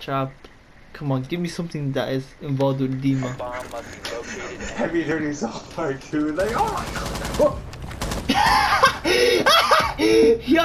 Trap. Come on, give me something that is involved with Dema. Heavy duty South Park 2. Like, oh my